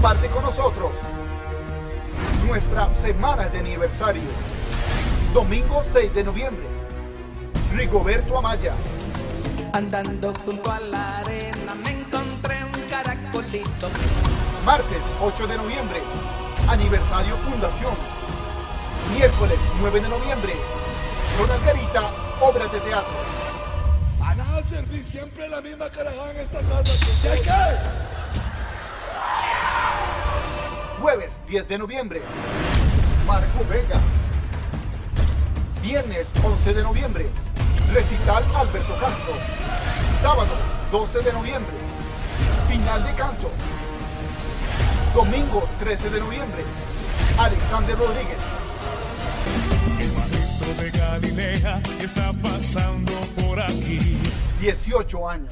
Comparte con nosotros nuestra semana de aniversario. Domingo 6 de noviembre. Rigoberto Amaya. Andando junto a la arena me encontré un caracolito. Martes 8 de noviembre. Aniversario Fundación. Miércoles 9 de noviembre. Ronald Garita, obras de teatro. Van a servir siempre la misma carajada en esta casa. ¿Y hay? 10 de noviembre. Marco Vega. Viernes 11 de noviembre. Recital Alberto Castro. Sábado 12 de noviembre. Final de canto. Domingo 13 de noviembre. Alexander Rodríguez. El maestro de Galilea está pasando por aquí. 18 años.